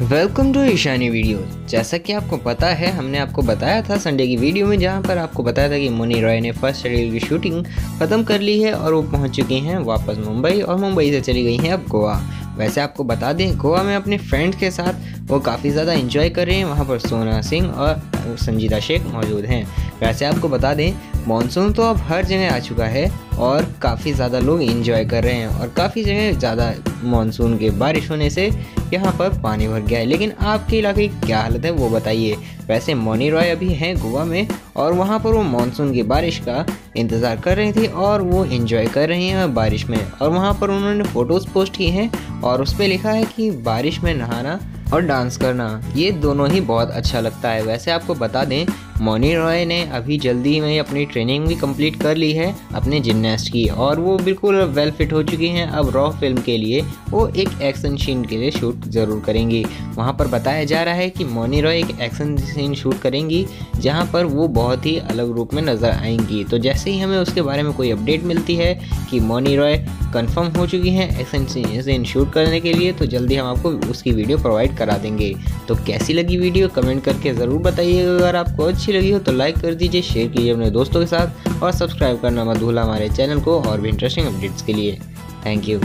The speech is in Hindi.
वेलकम टू ईशानी वीडियो जैसा कि आपको पता है, हमने आपको बताया था संडे की वीडियो में, जहाँ पर आपको बताया था कि मोनी रॉय ने फ़र्स्ट शेड्यूल की शूटिंग ख़त्म कर ली है और वो पहुँच चुकी हैं वापस मुंबई और मुंबई से चली गई हैं अब गोवा। वैसे आपको बता दें, गोवा में अपने फ्रेंड्स के साथ वो काफ़ी ज़्यादा इंजॉय कर रहे हैं। वहाँ पर सोना सिंह और संजीदा शेख मौजूद हैं। वैसे आपको बता दें मानसून तो अब हर जगह आ चुका है और काफ़ी ज़्यादा लोग इंजॉय कर रहे हैं और काफ़ी जगह ज़्यादा मानसून के बारिश होने से यहाँ पर पानी भर गया है। लेकिन आपके इलाके की क्या हालत है वो बताइए। वैसे मोनी रॉय अभी हैं गोवा में और वहाँ पर वो मानसून की बारिश का इंतज़ार कर रही थी और वो इंजॉय कर रही हैं बारिश में। और वहाँ पर उन्होंने फ़ोटोज़ पोस्ट की हैं और उस पर लिखा है कि बारिश में नहाना और डांस करना, ये दोनों ही बहुत अच्छा लगता है। वैसे आपको बता दें मोनी रॉय ने अभी जल्दी में अपनी ट्रेनिंग भी कंप्लीट कर ली है, अपने जिमनास्ट की, और वो बिल्कुल वेल फिट हो चुकी हैं। अब रॉ फ़िल्म के लिए वो एक एक्शन सीन के लिए शूट ज़रूर करेंगी। वहाँ पर बताया जा रहा है कि मोनी रॉय एक एक्शन सीन शूट करेंगी, जहाँ पर वो बहुत ही अलग रूप में नज़र आएँगी। तो जैसे ही हमें उसके बारे में कोई अपडेट मिलती है कि मोनी रॉय कन्फर्म हो चुकी हैं एक्शन सीन शूट करने के लिए तो जल्दी हम आपको उसकी वीडियो प्रोवाइड करा देंगे। तो कैसी लगी वीडियो कमेंट करके ज़रूर बताइएगा अगर आपको अच्छी लगी हो तो लाइक कर दीजिए शेयर कीजिए अपने दोस्तों के साथ और सब्सक्राइब करना मत भूला हमारे चैनल को और भी इंटरेस्टिंग अपडेट्स के लिए। Thank you